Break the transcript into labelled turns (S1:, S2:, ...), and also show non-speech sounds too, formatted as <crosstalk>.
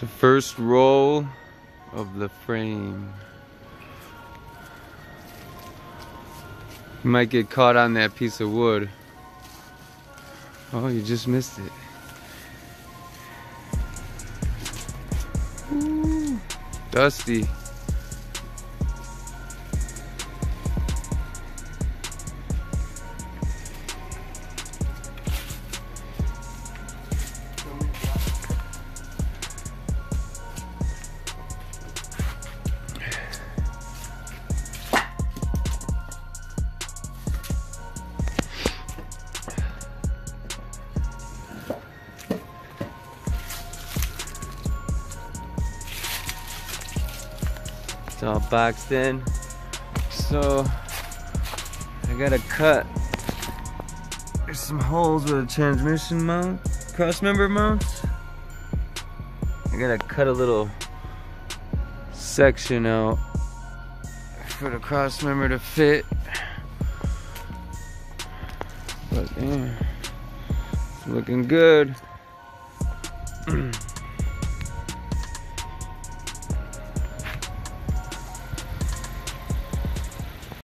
S1: The first roll of the frame. You might get caught on that piece of wood. Oh, you just missed it. Ooh, dusty. It's all boxed in. So I gotta cut. There's some holes with the transmission mount, cross member mounts. I gotta cut a little section out for the cross member to fit. But yeah, it's looking good. <clears throat>